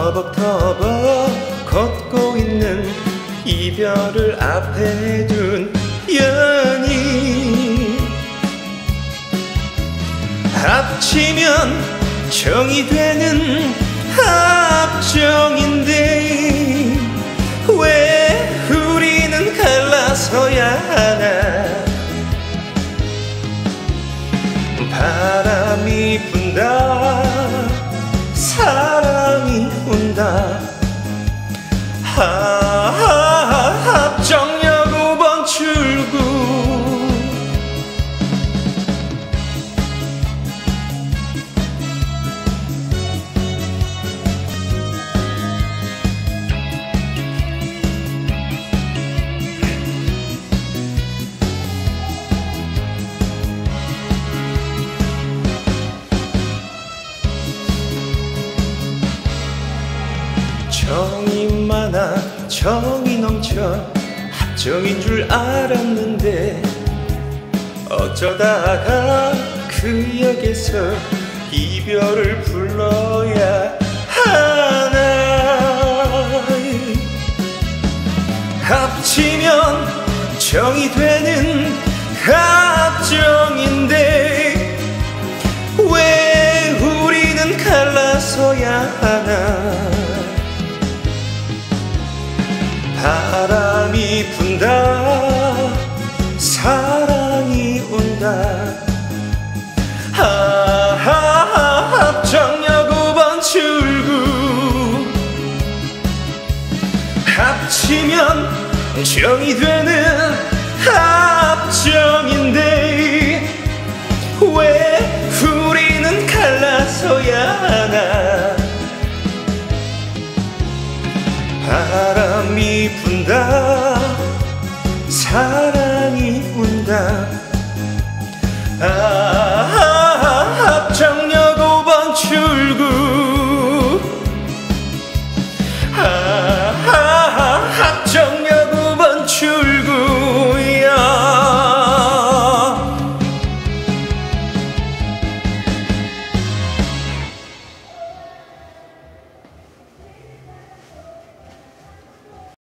터벅터벅 걷고 있는 이별을 앞에 둔 연인. 합치면 정이 되는 합정인데 왜 우리는 갈라서야 하나? 바람이 분다 정이 넘쳐 합정인 줄 알았는데 어쩌다가 그 역에서 이별을 불러야 하나 합치면 정이 되는 합정인 바람이 분다 사랑이 온다. 하하하 합정역 5번 출구. 합치면 정이 되는 푼다 사랑이 운다. 아